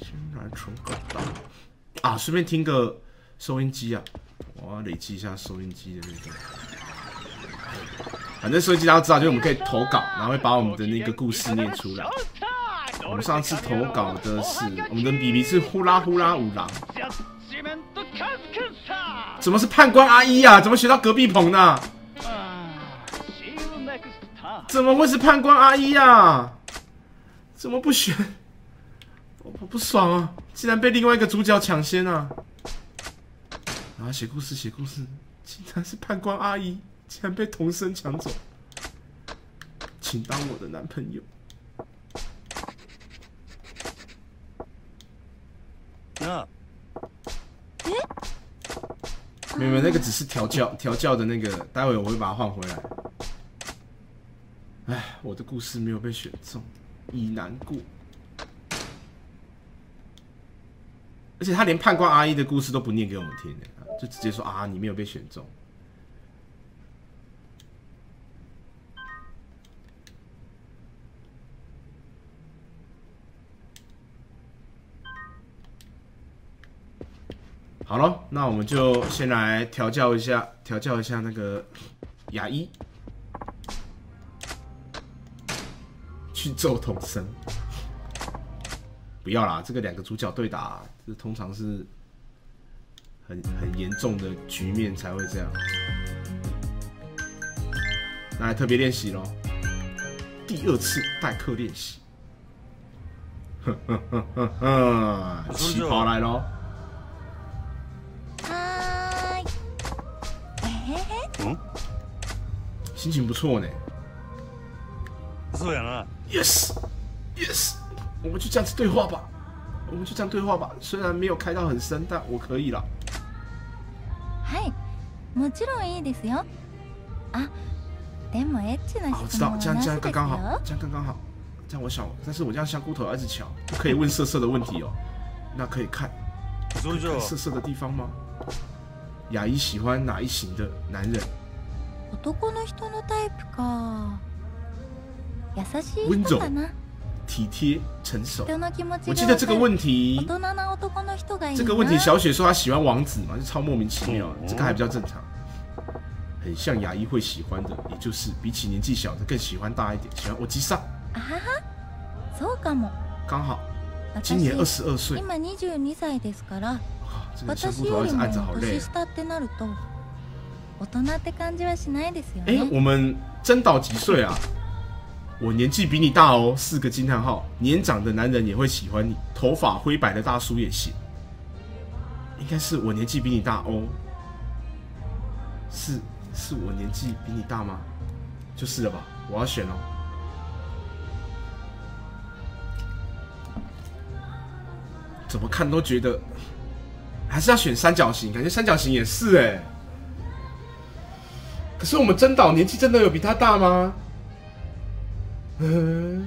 先来存个档啊，顺便听个收音机啊，我要累积一下收音机的那个。反正收音机大家知道，就是我们可以投稿，然后会把我们的那个故事念出来。我们上次投稿的是我们的比比是呼啦呼啦五郎，怎么是判官阿姨呀？怎么学到隔壁棚呢？怎么会是判官阿姨呀？怎么不选？我不爽啊！竟然被另外一个主角抢先啊！啊，写故事写故事，竟然是判官阿姨，竟然被童生抢走，请当我的男朋友。那，没有，那个只是调教调教的那个，待会我会把它换回来。哎，我的故事没有被选中，已难过。而且他连判官阿姨的故事都不念给我们听的，就直接说啊，你没有被选中。好了，那我们就先来调教一下，调教一下那个牙医，去揍童生。不要啦，这个两个主角对打，这通常是很很严重的局面才会这样。来特别练习喽，第二次代课练习。哼哼哼哼哼，旗袍来喽。心情不错呢。素养啊！Yes，Yes，我们就这样子对话吧。我们就这样对话吧。虽然没有开到很深，但我可以了。はい、もちろんいいですよ。啊，でもエッチな我知道，这样这样刚刚好，这样刚刚好。这样我想，但是我这样香菇头要一直瞧，不可以问色色的问题哦。那可以看，看色色的地方吗？雅姨喜欢哪一型的男人？温柔、 体贴、成熟。我记得这个问题，这个问题小雪说她喜欢王子嘛，就超莫名其妙。这个还比较正常，很像牙医会喜欢的，也就是比起年纪小的更喜欢大一点，喜欢我吉上。刚好，今年二十二岁。这个小骨头一直按着，好累。哎，我们真岛几岁啊？我年纪比你大哦，四个惊叹号。年长的男人也会喜欢你，头发灰白的大叔也行。应该是我年纪比你大哦。是，是我年纪比你大吗？就是了吧，我要选哦。怎么看都觉得，还是要选三角形，感觉三角形也是哎。可是我们真岛年纪真的有比他大吗？嗯，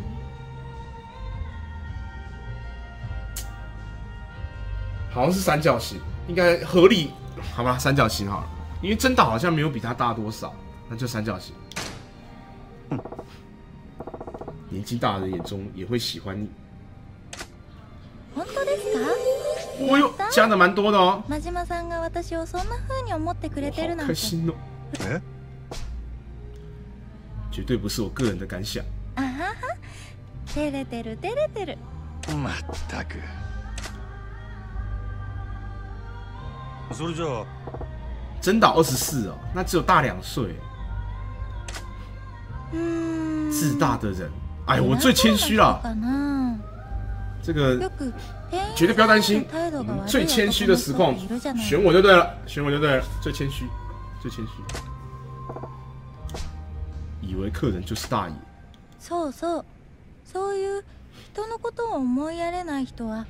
好像是三角形，应该合理，好吧？三角形好了，因为真岛好像没有比它大多少，那就三角形。年纪大的眼中也会喜欢你。哦哟，加的蛮多的哦。好开心哦。哎。绝对不是我个人的感想。啊哈哈，照れてる照れてる。まったく。それじゃ真岛二十四哦，那只有大两岁。嗯。自大的人，哎，我最谦虚了。这个绝对不要担心，最谦虚的实况，选我就对了，选我就对了，最谦虚，最谦虚。以为客人就是大爷。そうそう、 そういう人のことを思いやれない人は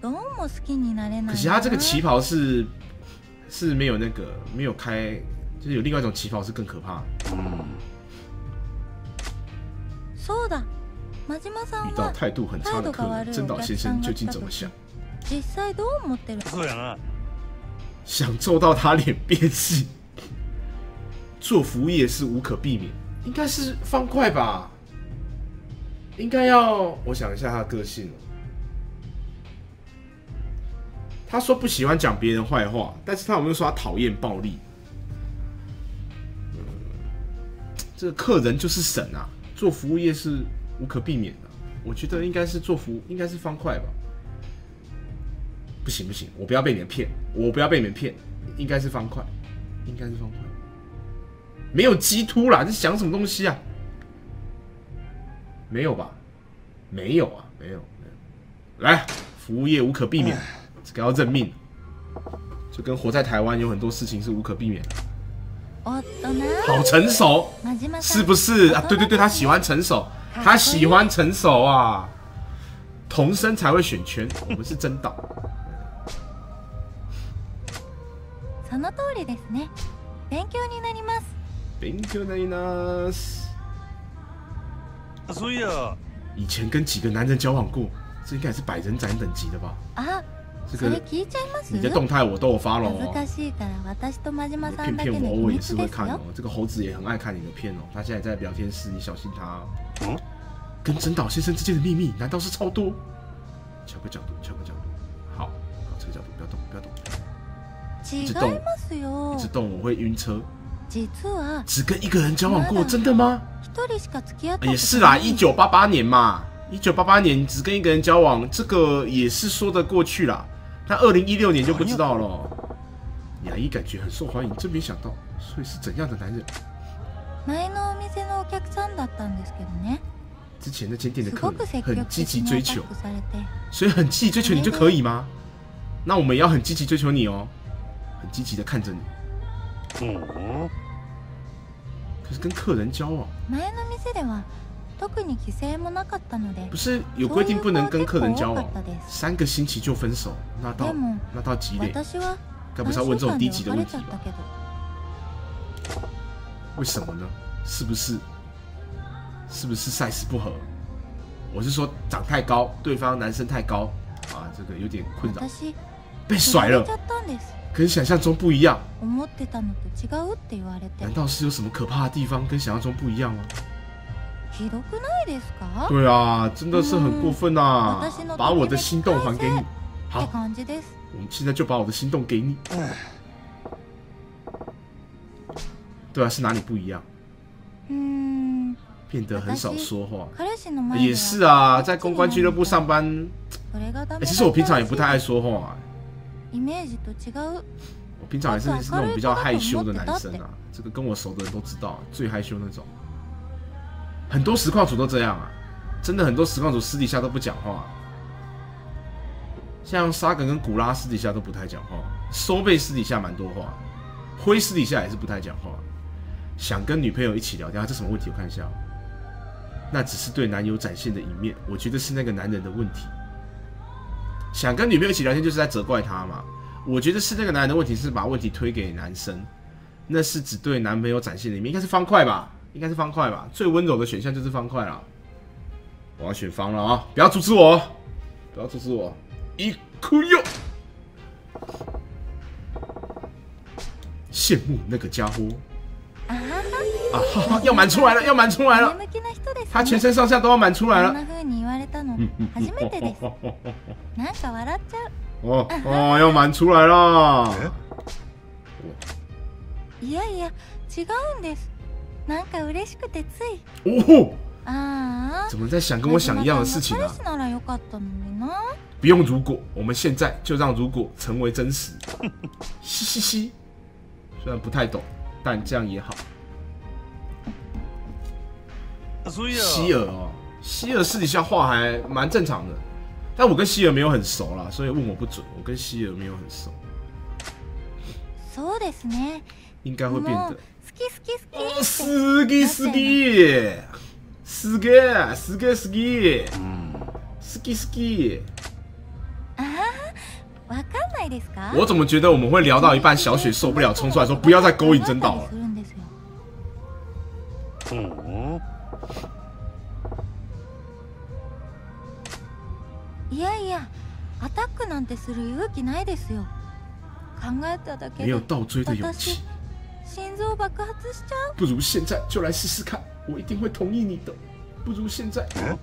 どうも好きになれない。可惜他这个旗袍是是没有那个没有开，就是有另外一种旗袍是更可怕。嗯。そうだ、真島さん遇到态度很差的客人，真岛先生究竟怎么想？実際どう思ってる？そうやな。想揍到他脸变细，做服务业是无可避免。应该是方块吧， 应该要我想一下他的个性。他说不喜欢讲别人坏话，但是他有没有说他讨厌暴力？嗯这个客人就是神啊，做服务业是无可避免的。我觉得应该是做服务，应该是方块吧。不行不行，我不要被你们骗，我不要被你们骗，应该是方块，应该是方块，没有鸡突啦，这想什么东西啊？没有吧？没有啊，没有没有。来，服务业无可避免，这个要认命。就跟活在台湾有很多事情是无可避免的。おっとな好成熟，真島さん是不是啊？对对对，他喜欢成熟，他喜欢成熟啊。童声才会选圈，我们是真岛。その通りですね勉強になります勉強になります。 そういや以前跟几个男人交往过，这应该也是百人斩等级的吧？あ这个それ聞いちゃいます你的动态我都有发了哦。恥ずかしいから私と真島さ骗んだけの骗我，我秘也是密ですよ会看哦。这个猴子也很爱看你的片哦。他现在在聊天室，你小心他、哦。嗯跟真岛先生之间的秘密难道是超多？调个角度，调个角度。好，好，这个角度不要动，不要动，違い直动ますよ一直动我会晕车。実は只跟一个人交往过，真的吗？ 一人しか付き合ったこと也是啦，ない一九八八年嘛，一九八八年只跟一个人交往，这个也是说得过去啦。但二零一六年就不知道了。牙医感觉很受欢迎，真没想到，所以是怎样的男人？前のお店のお客さんだったんですけどね之前那间店的す客ごく積極人很积极的に追求アタッ，クされて所以很积极追求你就可以吗？那我们也要很积极追求你哦，很积极的看着你。う ん可是跟客人交往，前の店では特に規制もなかったので不是有规定不能跟客人交往そういう子は結構多かったです三个星期就分手，那到でも那到几累？私は该不是要问这种低级何週間で的问题吧？別れちゃったけど为什么呢？是不是？是不是 size 不合？我是说长太高，对方男生太高啊，这个有点困扰，私被甩了 振られちゃったんです跟想象中不一样。思ってたのと違うって言われて难道是有什么可怕的地方跟想象中不一样吗？ひどくないですか对啊，真的是很过分啊嗯私の！把我的心动还给你。って好，感じです我们现在就把我的心动给你。对啊，是哪里不一样？うーん变得很少说话。彼氏の前では也是啊，在公关俱乐部上班，それがダメだった欸其实我平常也不太爱说话、 イメージと違う我平常也是是那种比较害羞的男生啊，这个跟我熟的人都知道，最害羞那种。很多实况主都这样啊，真的很多实况主私底下都不讲话。像沙梗跟古拉私底下都不太讲话，收贝私底下蛮多话，辉私底下也是不太讲话。想跟女朋友一起聊天，啊这什么问题？我看一下哦、那只是对男友展现的一面，我觉得是那个男人的问题。 想跟女朋友一起聊天，就是在责怪他嘛。我觉得是那个男人的问题，是把问题推给男生，那是只对男朋友展现的一面，应该是方块吧？应该是方块吧？最温柔的选项就是方块啦。我要选方了啊！不要阻止我，不要阻止我！一哭哟！羡慕那个家伙あは啊！哈哈，要满出来了，要满出来了！は前向きな人ですね他全身上下都要满出来了。 れたの。初めてです。なんか笑っちゃう。哦哦，要满出来了！いやいや違うんです。なんか嬉しくてつい。哦，ああ怎么在想跟我想一样的事情啊。彼？氏ならよかったのにな。不用如果，我们现在就让如果成为真实。嘻嘻嘻，虽然不太懂，但这样也好。そういや希尔哦，希尔私底下话还蛮正常的，但我跟希尔没有很熟啦，所以问我不准。我跟希尔没有很熟，そうですね应该会变得もう好き好き好き哦，すげすげ，すげすげすげ，すきすき。わかんないですか我怎么觉得我们会聊到一半，小雪受不了，冲出来说不要再勾引真岛了す。 いやいやアタックなんてする勇気ないですよ。考えただけで私气，心臓爆発しちゃう。不如现在就来试试看，我一定会同意你的。不如现在。嗯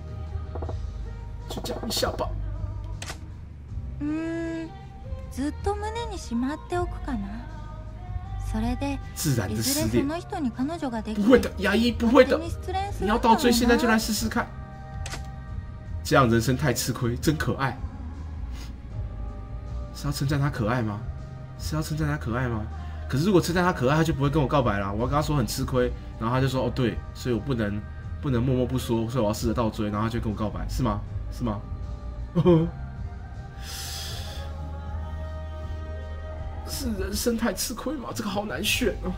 就讲一下吧。うーん。ずっと胸にしまっておくかな。それで自然い的失恋。ずれその人に彼女ができ不会的，牙医不会的你要るかも倒追，现在就来な试试看。这样人生太吃亏，真可爱。是要称赞他可爱吗？是要称赞他可爱吗？可是如果称赞他可爱，他就不会跟我告白了。我要跟他说很吃亏，然后他就说哦对，所以我不能不能默默不说，所以我要试着倒追，然后他就跟我告白，是吗？是吗？是人生太吃亏吗？这个好难选哦。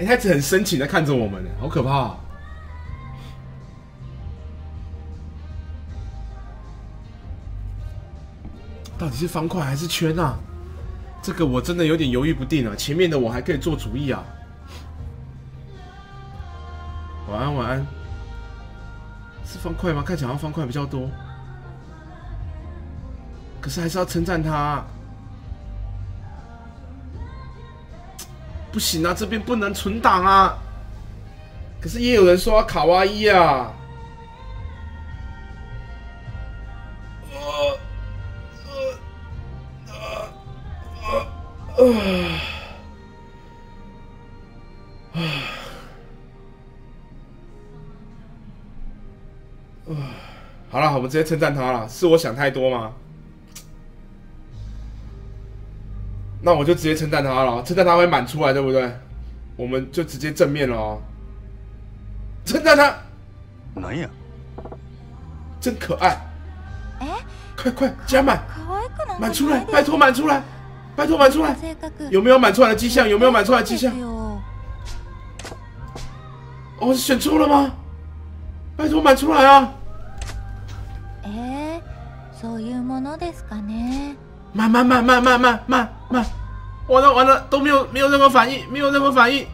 哎、他一直很深情的看着我们，好可怕、啊！到底是方块还是圈啊？这个我真的有点犹豫不定啊。前面的我还可以做主意啊。晚安，晚安。是方块吗？看起来好像方块比较多。可是还是要称赞他。不行啊，这边不能存档啊。可是也有人说卡哇伊啊。好了，我们直接称赞他了。是我想太多吗？那我就直接称赞他了，称赞他会满出来，对不对？我们就直接正面了哦。称赞他，なんや哎真可爱！え快快加满，可愛くなんか满出来，ないです拜托满出来，拜托满出来！性格有没有满出来的迹象？有没有满出来的迹象です？よ哦，选错了吗？拜托满出来啊！えー、そういうものですかね 慢慢慢慢慢慢慢慢，完了完了，都没有没有任何反应，没有任何反应。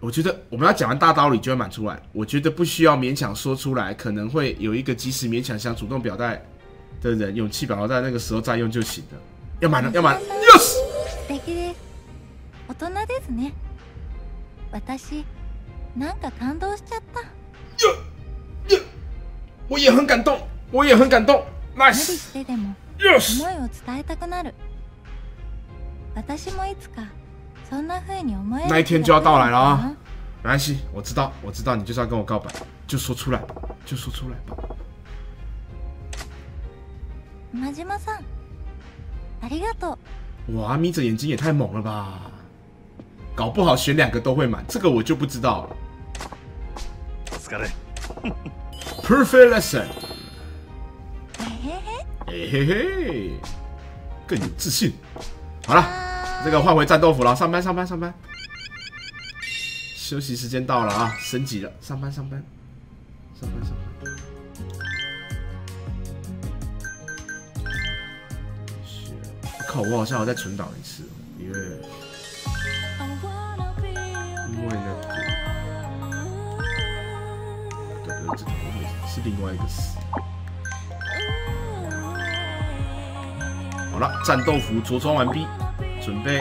我觉得我们要讲完大道理就会满出来，我觉得不需要勉强说出来，可能会有一个即使勉强想主动表态的人，勇气表达在那个时候再用就行了。要满了，要满了，yes！素敵です大人ですね私なんか感動しちゃった我也很感動， 我也很感動無理，nice，してでも yes！思いを伝えたくなる私もいつかそんな風に思える那一天就要到来了啊日が来るのか没关系，我知道，我知道你就是要跟我告白，就说出来吧，就说出来吧。な真島さんありがとう哇，眯着眼睛也太猛了吧！搞不好选两个都会满，这个我就不知道了。お疲れ Perfect lesson，えへへ 嘿嘿嘿，更有自信。好了，这个换回战斗服了，上班上班上班。休息时间到了啊，升级了，上班上班，上班上班。是，我靠，我好像要再存档一次，因为因为那个，对不是这个，是另外一个词。好了，战斗服着装完毕，准备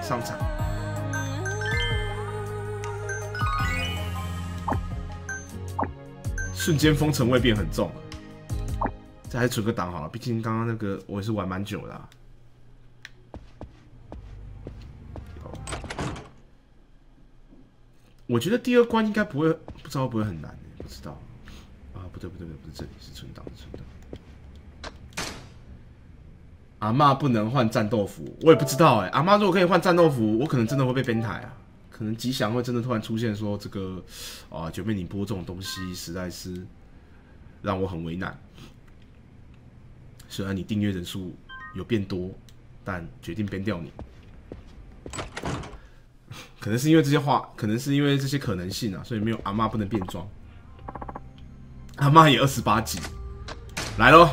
上场。瞬间封城味变很重，这还是存个档好了，毕竟刚刚那个我也是玩蛮久的、我觉得第二关应该不会，不知道会不会很难、不知道。啊，不对不对不对，不是这里，是存档是存档。阿嬷不能换战斗服，我也不知道哎、阿嬷如果可以换战斗服，我可能真的会被编台啊。可能吉祥会真的突然出现说这个啊九妹你播这种东西实在是让我很为难。虽然你订阅人数有变多，但决定编掉你。可能是因为这些话，可能是因为这些可能性啊，所以没有阿嬷不能变装。阿嬷也二十八级，来喽！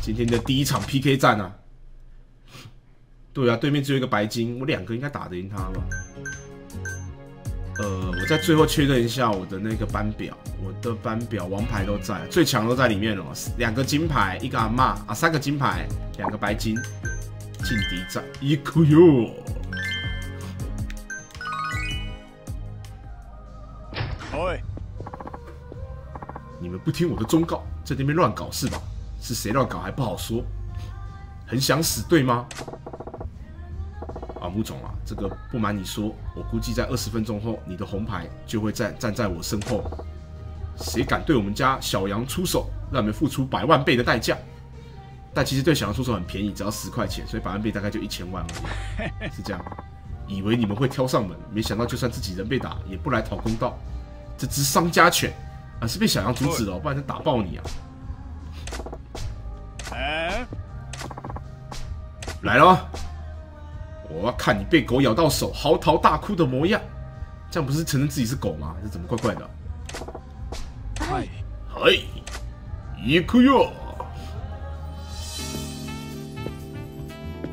今天的第一场 PK 战啊！对啊，对面只有一个白金，我两个应该打得赢他吧？呃，我在最后确认一下我的那个班表，我的班表王牌都在，最强都在里面了，两个金牌，一个阿嬷啊，三个金牌，两个白金，劲敌战，一个哟。喂你们不听我的忠告，在那边乱搞是吧？是谁乱搞还不好说。很想死对吗？啊，穆总啊，这个不瞒你说，我估计在二十分钟后，你的红牌就会站站在我身后。谁敢对我们家小杨出手，让你们付出百万倍的代价？但其实对小杨出手很便宜，只要十块钱，所以百万倍大概就一千万而已，是这样。以为你们会挑上门，没想到就算自己人被打，也不来讨公道。这只商家犬啊，是被小杨阻止了，不然就打爆你啊！来了，我要看你被狗咬到手嚎啕大哭的模样。这样不是承认自己是狗吗？这怎么怪怪的？ーはい嘿，行くよ！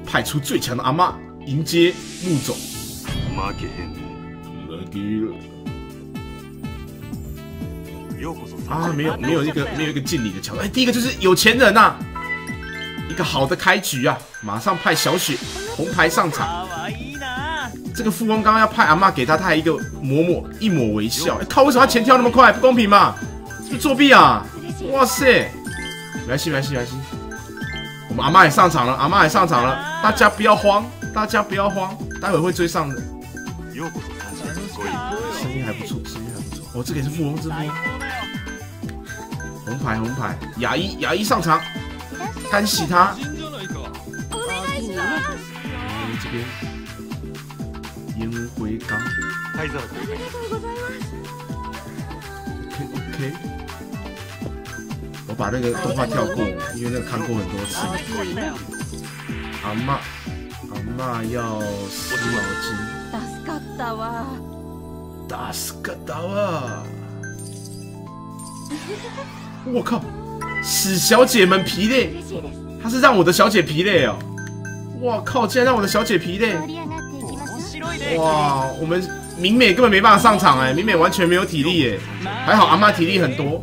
派出最强的阿嬷迎接穆总。負けへんで来了ようこそ啊，没有没有一个没有一个敬礼的桥段。哎，第一个就是有钱人呐、 一个好的开局啊，马上派小雪红牌上场。这个富翁刚刚要派阿嬷给他，他还一个抹抹一抹微笑。哎靠，为什么他钱跳那么快？不公平嘛？是不是作弊啊？哇塞！没关系没关系没关系。我们阿嬷也上场了，阿嬷也上场了，大家不要慌，大家不要慌，待会会追上的。ようこそ三者ご一声音还不错，声音还不错。哦，这个也是富翁，这是富翁。红牌红牌，牙医牙医上场， 干洗他。嗯，这边烟灰缸灰沢君，OK OK。我把那个动画跳过，因为那个看过很多次。阿嬷，阿嬷要湿毛巾。助かったわ打死个刀啊！我靠， 使小姐们疲累，嬉しいです他是让我的小姐疲累哦！我靠，竟然让我的小姐疲累！盛り上がっていきます哇，我们明美根本没办法上场哎，明美完全没有体力耶，还好阿妈体力很多。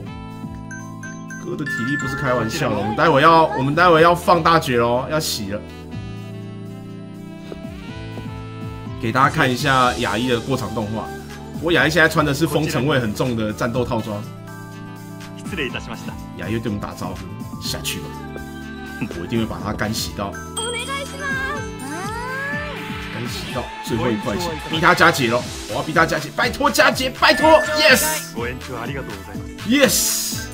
哥的体力不是开玩笑的，我们待会要我们待会要放大绝喽，要洗了。给大家看一下雅一的过场动画。我雅一现在穿的是风尘味很重的战斗套装。失礼いたしました 雅一对我们打招呼，下去吧，我一定会把它干洗到お願いします干洗到最後一塊錢，逼他加解咯！我要逼他加解，拜托加解，拜托，yes ご延長ありがとうございます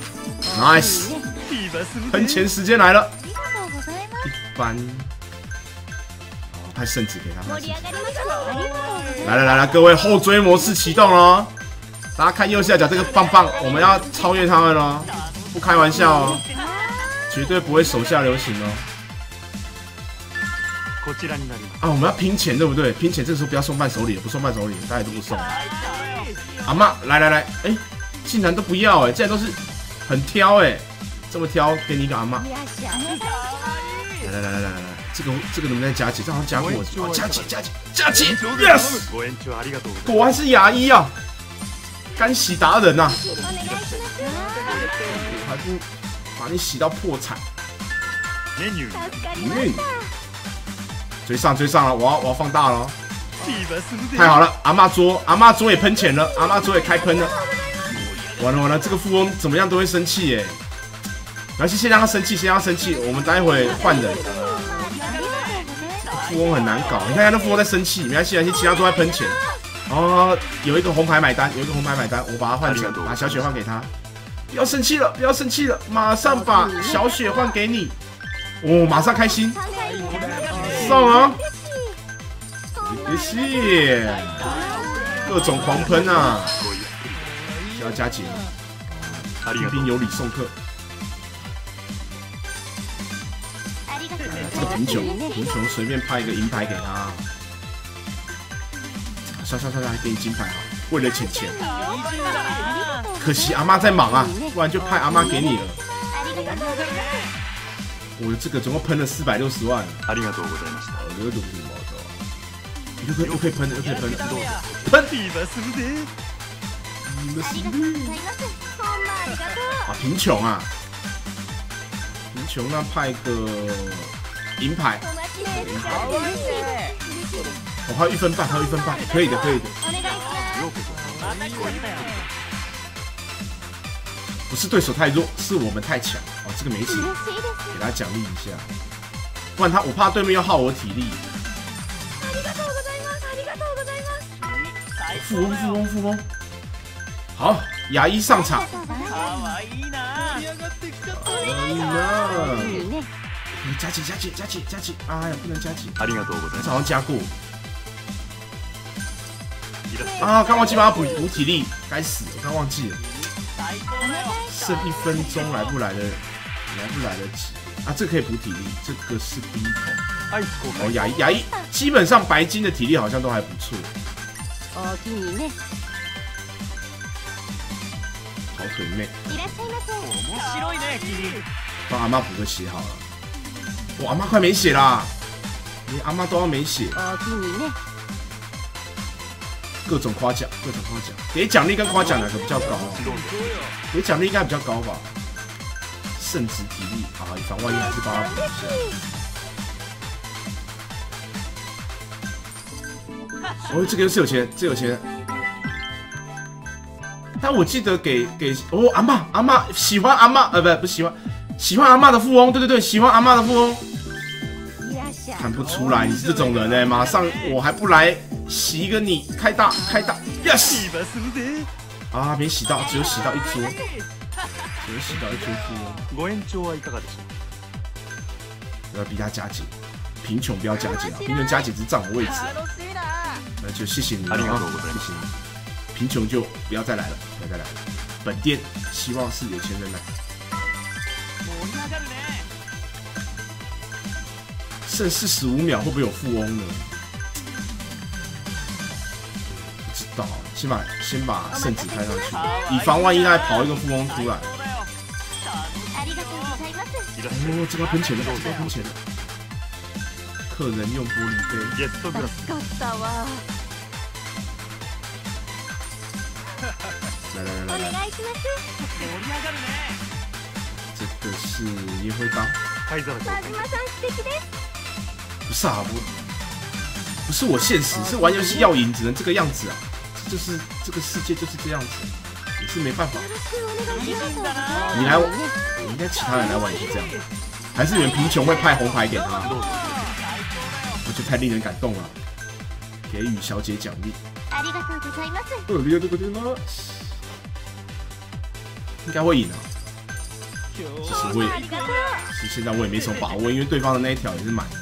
yes，nice，フィーバーする喷钱时间来了，ありがとうございます一般，好派圣旨给他，派圣旨盛り上がりましたありがとうございま来来来来，各位后追模式启动了哦，大家看右下角这个棒棒，我们要超越他们哦， 不开玩笑哦，绝对不会手下留情哦。こちらになります啊，我们要拼钱，对不对？拼钱这个时候不要送伴手礼，不送伴手礼，大家都不送。阿妈，来来来，哎，竟然都不要哎，竟然都是很挑哎，这么挑，给你一个阿妈。すいらっしゃい来来来来来来来，这个这个能不能加解？这好像加过，哦加解加解加解ご，yes，ご延長ありがとうござい果然是牙医啊，干洗达人呐、お願いします 还不把你洗到破产。美女，追上追上了，我要我要放大了。太好了，阿妈桌阿妈桌也喷钱了，阿妈桌也开喷了。完了完了，这个富翁怎么样都会生气耶。而且先让他生气，先让他生气，我们待会换人。富翁很难搞，你看他那富翁在生气，没关系，而且其他都在喷钱。哦，有一个红牌买单，有一个红牌买单，我把它换成把小雪换给他。不要生气了，不要生气了，马上把小雪换给你。哦，马上开心， 3回になります送哦，嬉しい谢谢，各种狂喷啊，ご一要加节，ありがとう彬有礼送客。ありがとう这个贫穷，贫穷随便派一个银牌给他。算算算算，还给你金牌啊！ 为了钱钱，可惜阿妈在忙啊，不然就派阿妈给你了。ありがとうございます我这个总共喷了四百六十万，ありがとうございました呃，这个东西毛的，又可以又可以喷了，又可以喷了，フィーバーするぜ你的ありがとうございますほんまありがとう啊，贫穷啊，贫穷那派个银牌，お待ちしてます我、还有一分半，还有一分半，可以的，可以的。 弱可多。不是对手太弱，是我们太强哦。这个没事，给他奖励一下，不然他我怕对面要耗我体力。富翁，富翁，富翁，好，牙医上场。哎呀，加起，加起，加起，加起！哎呀，不能加起。早上加固。啊！刚忘记帮他补补体力，该死，我刚忘记了。お願いし剩一分钟来不来得来不来得及啊？这个可以补体力，这个是 B 头。アイス公哦，開牙医牙医，基本上白金的体力好像都还不错。おおきにね跑腿妹，いらっしゃいませ面白いね君帮阿妈补个血好了。我阿妈快没血啦，连阿妈都要没血。 おおきにね各种夸奖，各种夸奖，给奖励跟夸奖哪个比较高？もちろんです给奖励应该比较高吧？圣职体力啊，以防万一还是帮他补一下。哦，这个是有钱，这有钱。但我记得给给哦，阿嬷阿嬷喜欢阿嬷，呃，不不喜欢，喜欢阿嬷的富翁，对对对，喜欢阿嬷的富翁，いらっしゃい看不出来你是这种人哎，马上我还不来 洗一个你，开大开大，yes 今するぜ啊，没洗到，只有洗到一桌，只有洗到一桌富翁。ご延長はいかがでしょ不要逼他加减，贫穷不要加减啊，贫穷加减只是占我位置啊。楽しいな那就谢谢你了ありがとう啊ございます谢谢你。贫穷就不要再来了，不要再来了。本店希望是有钱人来。う盛り上がるね剩四十五秒会不会有富翁呢？ 先把先把圣旨开上去，以防万一他还跑一个富翁出来。そうだよありがとうございますいらっしゃい哦，这个要喷钱了，这个要喷钱了。客人用玻璃杯，ジェットグラス助かったわ来来来お来来，願いします盛り上がるね这个是烟灰缸。灰皿真島さん素敵です不是啊，不，不是我现实，是玩游戏要赢只能这个样子啊，这 就是这个世界就是这样子，也是没办法。よろしくお願いします你来，应该其他人来玩也是这样，还是你们贫穷会派红牌给他？我觉得太令人感动了，给予小姐奖励。ありがとうございます呃，厉害这个地方，应该会赢啊。其实我也ありがとう其实现在我也没什么把握，因为对方的那一条也是满的。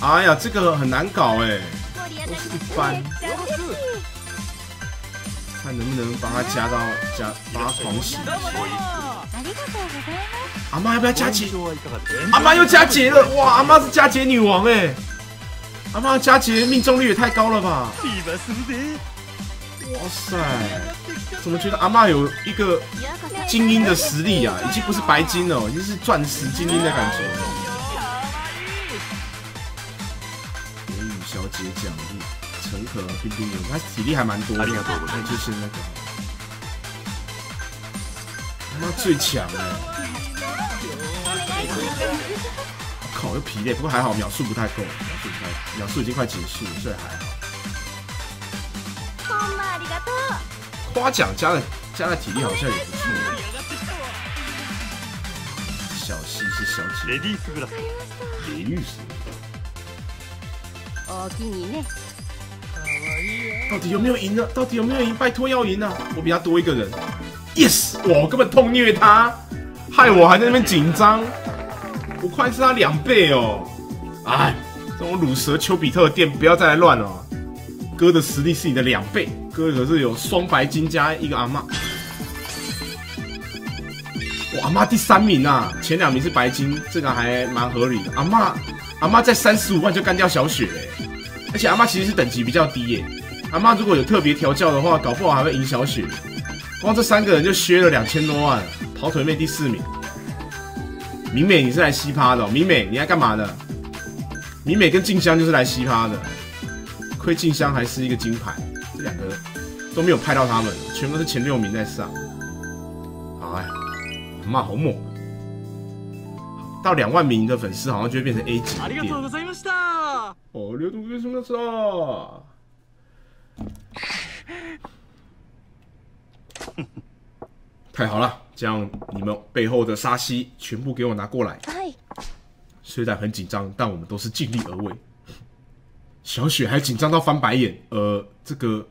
哎呀，这个很难搞哎，盛り上がります一般めっちゃ嬉しい 看能不能帮他加到加，帮他狂喜。ありがとうございます阿妈要不要加节？ご延長はいかがでしょう阿妈又加节了，哇！阿妈是加节女王哎，阿妈加节命中率也太高了吧！今するぜ哇塞，怎么觉得阿妈有一个ようこそ精英的实力啊？已经不是白金了，已经是钻石精英的感觉。 可冰冰有，她体力还蛮多的。ありがとうござい那ます就是那个，阿妈最强哎！我靠，又疲累，不过还好秒数不太够，秒数不太，秒数已经快结束了，所以还好。ほんまありがとう夸奖加了加了体力好像也不错。小西是小姐，レディースグラス野玉石，おおきにね 到底有没有赢呢？到底有没有赢？拜托要赢啊！我比他多一个人，yes！我根本痛虐他，害我还在那边紧张，我快是他两倍哦！哎，这种乳蛇丘比特的店不要再来乱了。哥的实力是你的两倍，哥可是有双白金加一个阿妈。我阿妈第三名啊，前两名是白金，这个还蛮合理的。阿妈阿妈在三十五万就干掉小雪嘞、而且阿妈其实是等级比较低耶、阿嬷如果有特别调教的话，搞不好还会赢小雪。光这三个人就削了两千多万，跑腿妹第四名。明美你是来吸趴的、哦，明美你来干嘛的？明美跟静香就是来吸趴的，亏静香还是一个金牌，这两个都没有派到他们，全部都是前六名在上。哎，阿嬷好猛！到两万名的粉丝，好像就会变成 A 级店ありがと。うございましたありがとうございました。 太好了， 将你们背后的沙溪全部给我拿过来。はい虽然很紧张，但我们都是尽力而为。小雪还紧张到翻白眼。呃，这个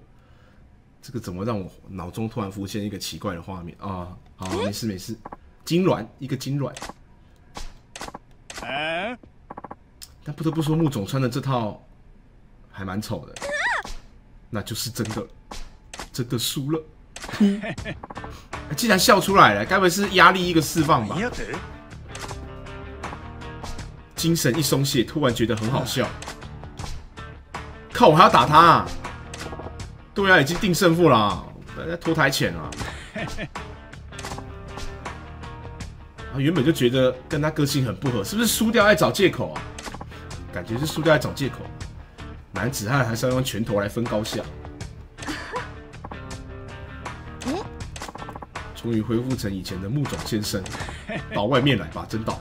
这个怎么让我脑中突然浮现一个奇怪的画面啊？好，没事没事。金銮，一个金銮。え但不得不说，木总穿的这套还蛮丑的， 那就是真的，真的输了。竟然笑出来了，该不会是压力一个释放吧精神一松懈，突然觉得很好笑。靠，我还要打他、啊？对啊，已经定胜负了啊，不要再拖台前了。啊，原本就觉得跟他个性很不合，是不是输掉爱找借口啊？感觉是输掉爱找借口。男子汉还是要用拳头来分高下。终于恢复成以前的木种先生，到外面来吧，真岛。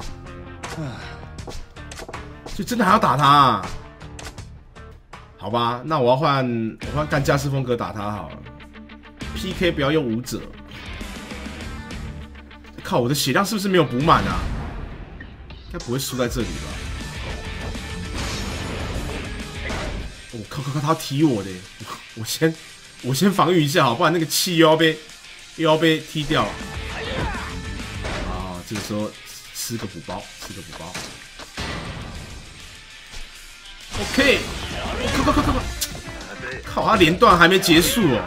就真的还要打他、啊？好吧，那我要换我换干架式风格打他好了。PK 不要用武者。靠，我的血量是不是没有补满啊？应该不会输在这里吧？我、靠靠靠，他踢我的，我先我先防御一下好，不然那个气又要被又要被踢掉了。啊，这个时候吃个补包，吃个补包。OK，靠靠靠靠靠！靠，他连段还没结束哦。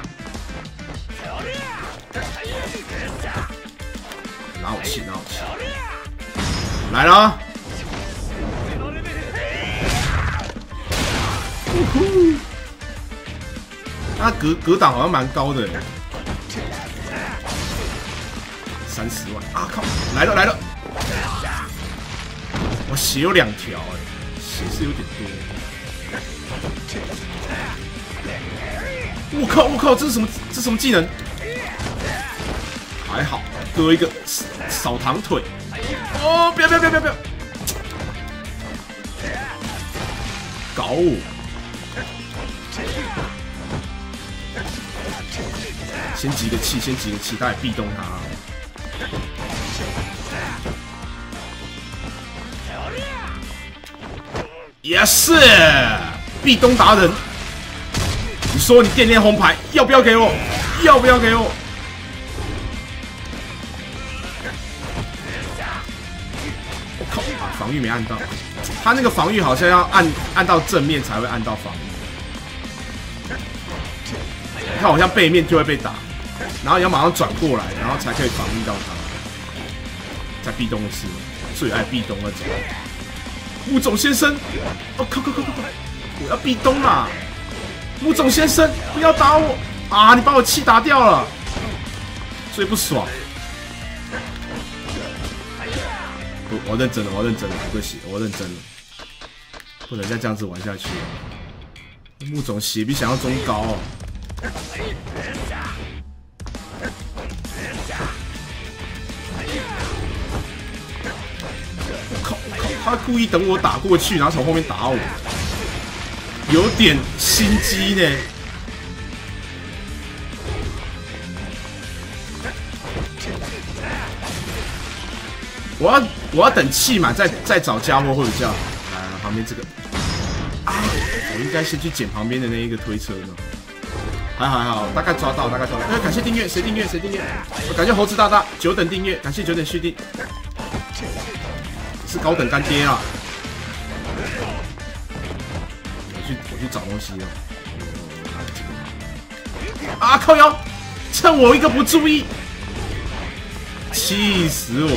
拿我气，拿我气！来了他格格挡好像蛮高的，三十万啊！靠，来了来了！我血有两条哎，血是有点多。我靠！我靠！这是什么？这什么技能？还好，割一个扫堂腿。哦！不要不要不要不要！搞我！先集个气，先集个气，他也壁咚他。也是壁咚达人。你说你电练红牌要不要给我？要不要给我？我靠！防御没按到，他那个防御好像要按按到正面才会按到防御。你看，好像背面就会被打，然后要马上转过来，然后才可以防御到他。在壁咚时，最爱壁咚那种。木总先生，哦靠靠靠靠靠！我要壁咚啦！木总先生，不要打我啊！你把我气打掉了，最不爽。我我认真了，我认真了，不客气，我认真了，不能再这样子玩下去了。木总血比想象中高、他故意等我打过去，然后从后面打我。有点心机呢。我要我要等气满再再找家伙会比较好。来，旁边这个，我应该先去捡旁边的那一个推车呢。还好还好，大概抓到，大概抓到。哎，感谢订阅，谁订阅谁订阅？感谢猴子大大久等订阅，感谢久等续订，是高等干爹啊！我去我去找东西了。啊靠腰！趁我一个不注意，气死我！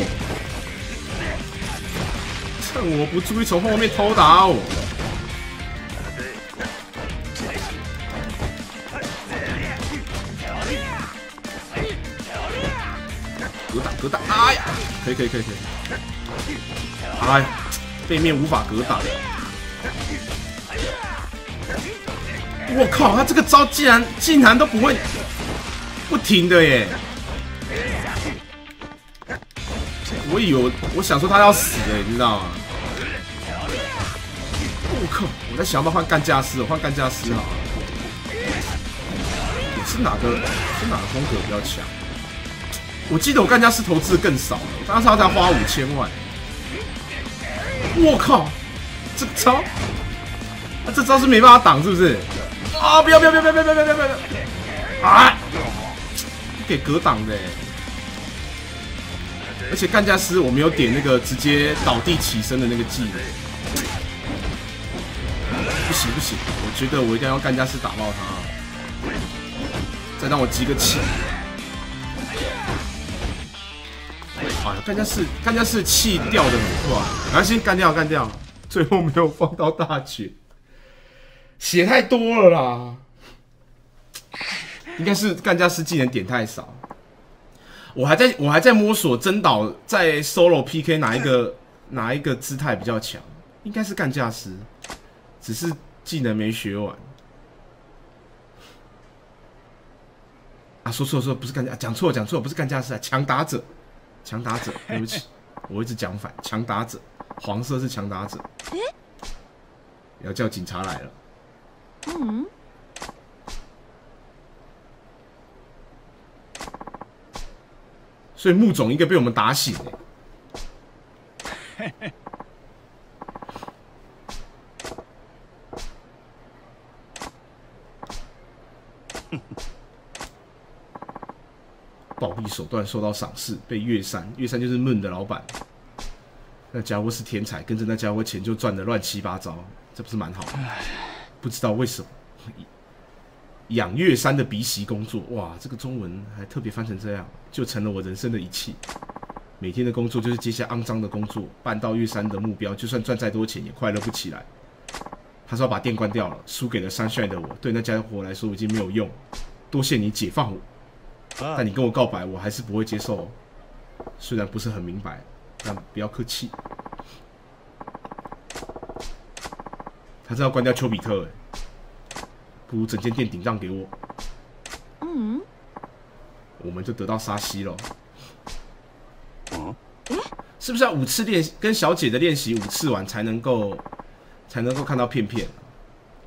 趁我不注意从后面偷打我。格挡格挡！哎呀，可以可以可以可以！哎，背面无法格挡。我靠，他这个招竟然竟然都不会不停的耶！我以为我想说他要死了，你知道吗？我靠！我在想办法换干架师，换干架师好。是哪个是哪个风格比较强？我记得我干家师投资的更少，当时他才花五千万。我靠这招这招是没办法挡是不是？啊不要不要不要不要不要不要不要啊给格挡的。而且干架师我没有点那个直接倒地起身的那个技能。不行不行我觉得我一定要用干架师打爆他。再让我集个气。哎呀，干架师干架师气掉的很快，没关系，干掉干掉，最后没有放到大绝。血太多了啦，应该是干架师技能点太少。我还在我还在摸索真岛在 solo PK 哪一个哪一个姿态比较强，应该是干架师，只是技能没学完。啊，说错说不是干架，讲错讲错，不是干架师啊，强打者，强打者，对不起，我一直讲反，强打者，黄色是强打者。要叫警察来了。嗯，所以穆总应该被我们打醒。暴 力手段受到赏识，被月山，月山就是梦的老板。那家伙是天才，跟着那家伙钱就赚的乱七八糟，这不是蛮好？不知道为什么，养月山的鼻息工作，哇，这个中文还特别翻成这样，就成了我人生的一切。每天的工作就是接下肮脏的工作，办到月山的目标，就算赚再多钱也快乐不起来。他说要把店关掉了，输给了山帅的我，对那家伙来说已经没有用。多谢你解放我，但你跟我告白，我还是不会接受。虽然不是很明白，但不要客气。他是要关掉丘比特，哎，不如整间店顶让给我，嗯，我们就得到沙溪了。嗯，是不是要五次练跟小姐的练习五次完才能够才能够看到片片？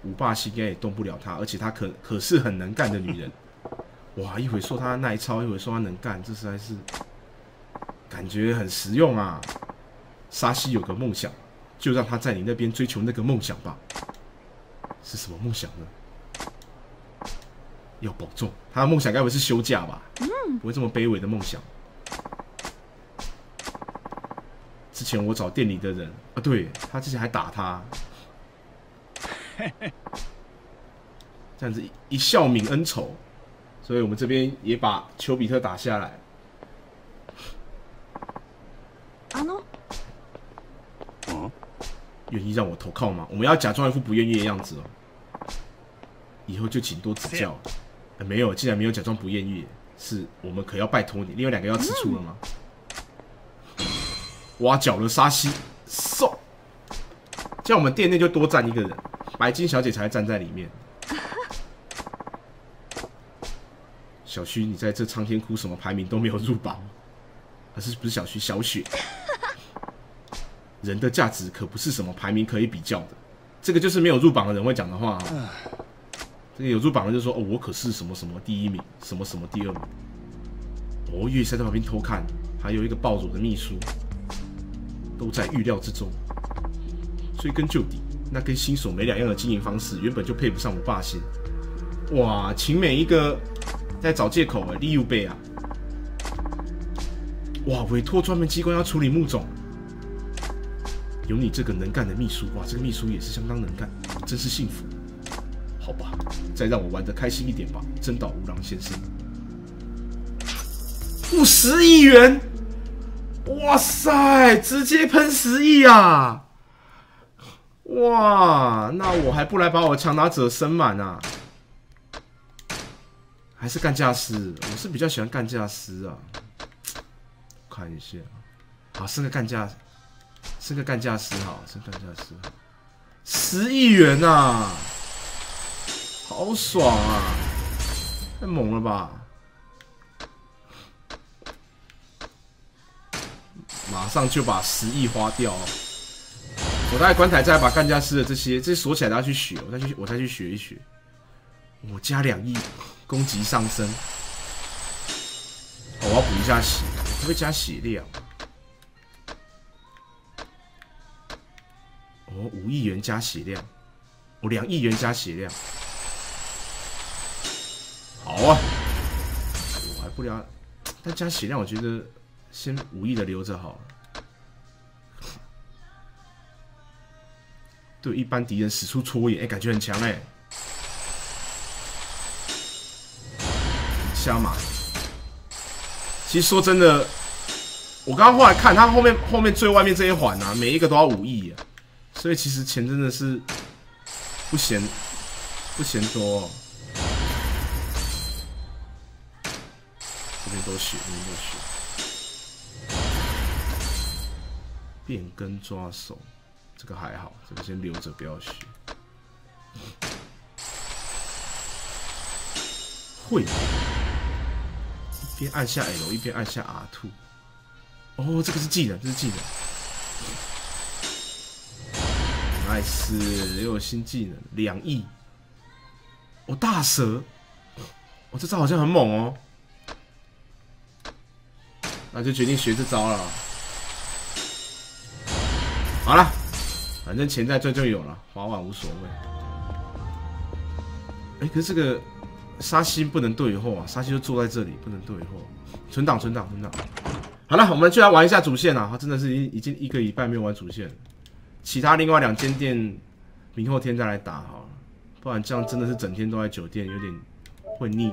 五霸西应该也动不了她，而且她可可是很能干的女人。哇，一会说他耐操，一会说他能干，这实在是 感觉很实用啊。沙溪有个梦想。就让他在你那边追求那个梦想吧。是什么梦想呢？要保重。他的梦想该不会是休假吧？嗯，不会这么卑微的梦想。之前我找店里的人啊，对他之前还打他，这样子一笑泯恩仇，所以我们这边也把丘比特打下来啊。愿意让我投靠吗？我们要假装一副不愿意的样子哦。以后就请多指教。没有，既然没有假装不愿意，是我们可要拜托你。另外两个要吃醋了吗？挖角了沙西，送。这样我们店内就多站一个人，白金小姐才站在里面。小徐，你在这苍天哭什么？排名都没有入榜，还是不是小徐？小雪。人的价值可不是什么排名可以比较的，这个就是没有入榜的人会讲的话啊。这个有入榜的就说：“哦，我可是什么什么第一名，什么什么第二名。”哦，月山在旁边偷看，还有一个暴走的秘书，都在预料之中。追根究底，那跟新手没两样的经营方式，原本就配不上我霸心。哇，请每一个在找借口啊，利诱贝啊！哇，委托专门机关要处理木种。有你这个能干的秘书，哇，这个秘书也是相当能干，真是幸福。好吧，再让我玩的开心一点吧，真岛无郎先生。付十亿元，哇塞，直接喷十亿啊！哇，那我还不来把我强打者升满啊？还是干架师？我是比较喜欢干架师啊。看一下，好，升个干架。是个干架师哈，是干架师，十亿元呐，好爽啊！太猛了吧！马上就把十亿花掉。我在关台再把干架师的这些，这些锁起来，都要去学，我再去，我再去学一学。我加两亿，攻击上升。我要补一下血，会不会加血量？哦，五亿元加血量，我两亿元加血量，好啊！我还不了，但加血量，我觉得先五亿的留着好了。对一般敌人使出戳眼，哎，感觉很强哎。加码。其实说真的，我刚刚后来看他后面后面最外面这一环啊，每一个都要五亿啊，所以其实钱真的是不嫌不嫌多。哦。这边都血，这边都血。变更抓手。这个还好，这个先留着，不要学。会一边按下 L，一边按下 R two。哦，这个是技能，这是技能。nice，又有新技能，两亿。哦，大蛇。哦，这招好像很猛哦。那就决定学这招了。好了。反正钱在这就有了，花完无所谓。哎，可是这个沙溪不能对货啊，沙溪就坐在这里不能对货。存档，存档，存档。好了，我们就来玩一下主线啊。他真的是已已经一个礼拜没有玩主线，其他另外两间店明后天再来打好了，不然这样真的是整天都在酒店，有点会腻。